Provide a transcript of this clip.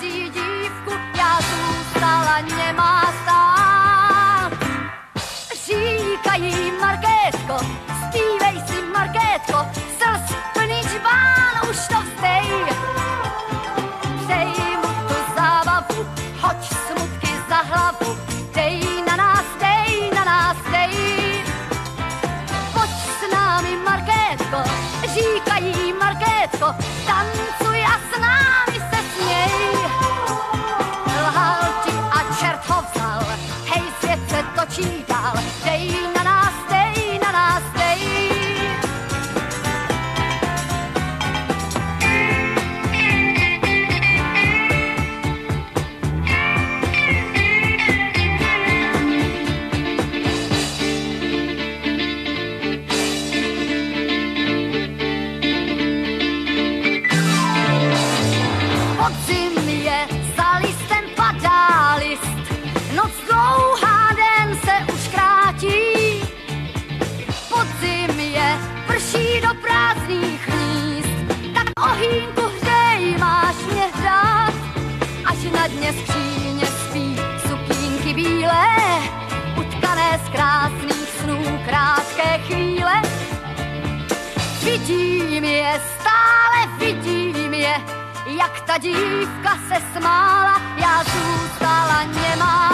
cizí dívku, já zůstala nemá stát. Říkají Markétko, zpívej si Markétko, slz plný čbán, už to vstej. Dej mu tu zábavu, hoď smutky za hlavu, dej na nás, dej na nás, dej. Pojď s námi, Markétko, říkají Markétko, tancuj a s námi Podzim je, za listem padá list, noc dlouhá, den se už krátí. Podzim je, prší do prázdných míst, tak ohýnku hřej máš mě hrát, až na dně skříně ta dívka se smála, já zůstala nemá.